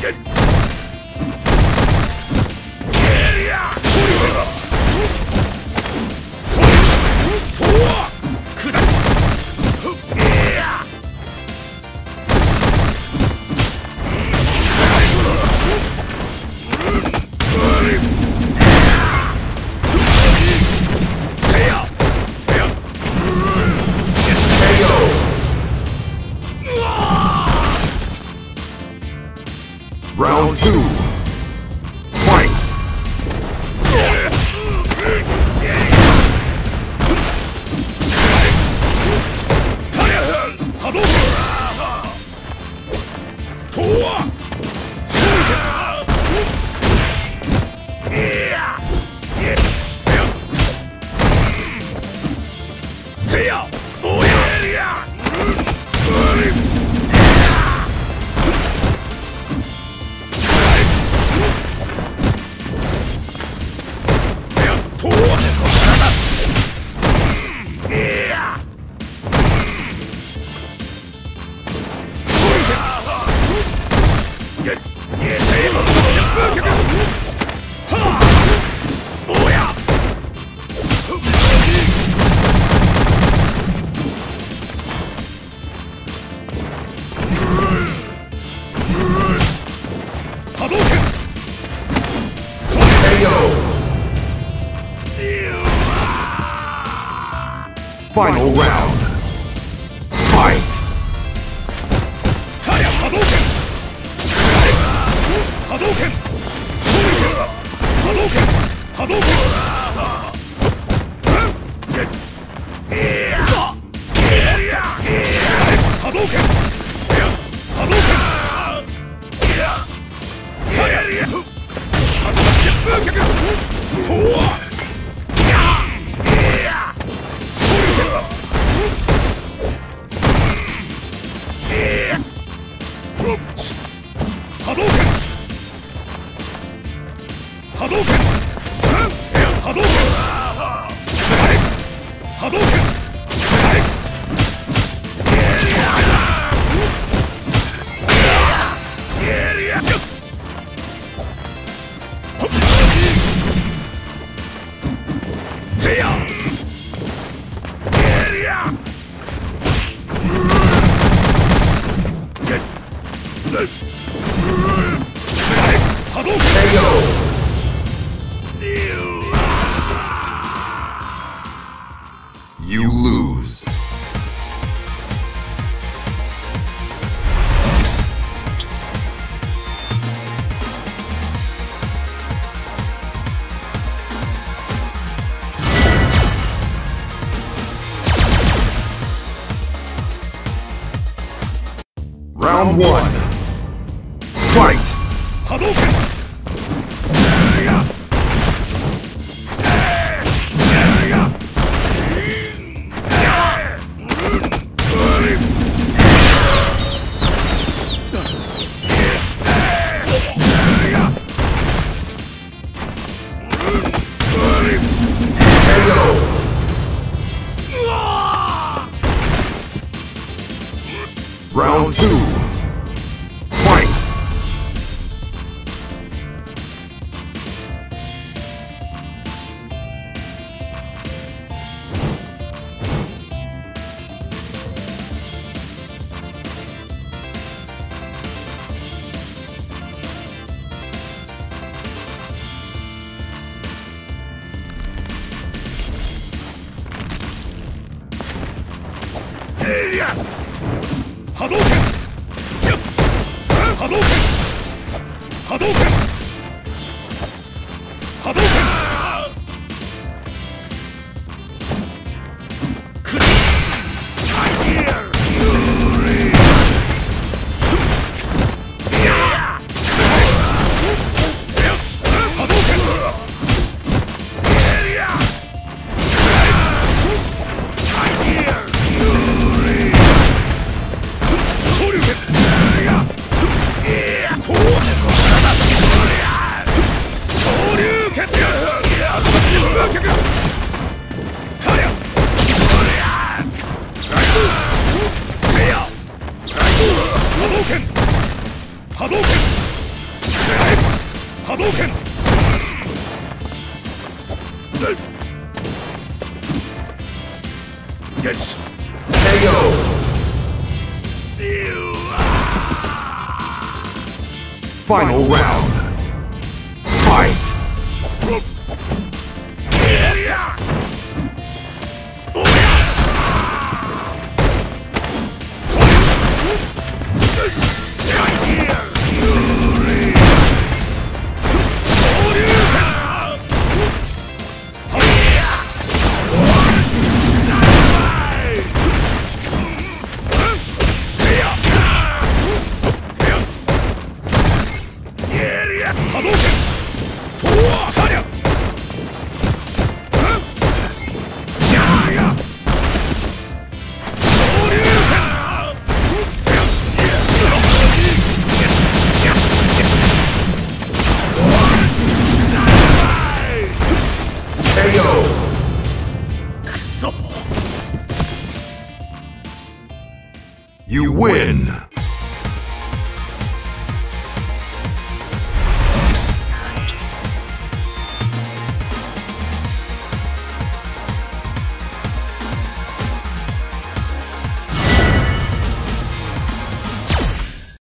fucking... Round two. Final round. Fight! 波動拳。Round one. Fight! Hadouken! Round two. 波動拳。波動拳。波動拳。Yes. KO. Final round. Fight. Win.